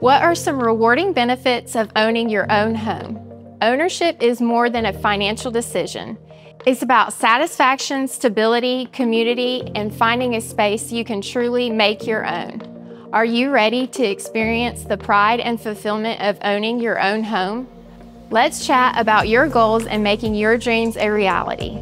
What are some rewarding benefits of owning your own home? Ownership is more than a financial decision. It's about satisfaction, stability, community, and finding a space you can truly make your own. Are you ready to experience the pride and fulfillment of owning your own home? Let's chat about your goals and making your dreams a reality.